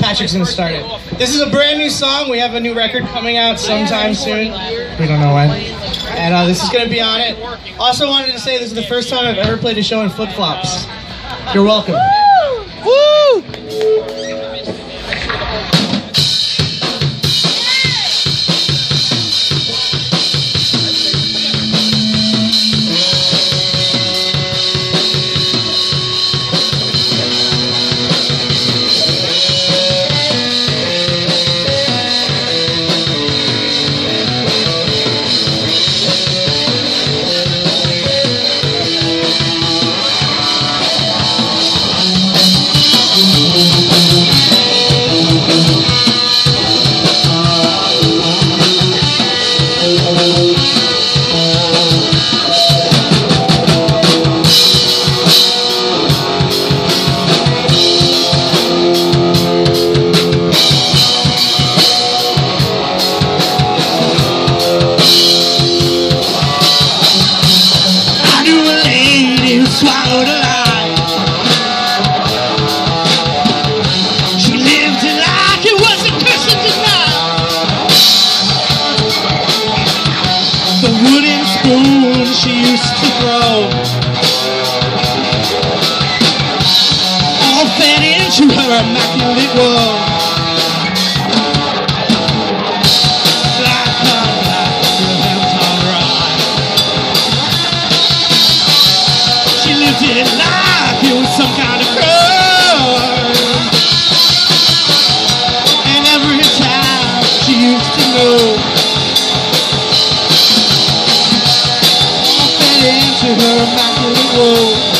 Patrick's gonna start it. This is a brand new song. We have a new record coming out sometime soon. We don't know when. And uh, this is gonna be on it. Also wanted to say this is the first time I've ever played a show in flip flops. You're welcome. Woo! Swallowed a lie. She lived it like it was a person denied. The wooden spoon she used to throw all fed into her immaculate woe. it was some kind of crime. And every time she used to know, I into her immaculate.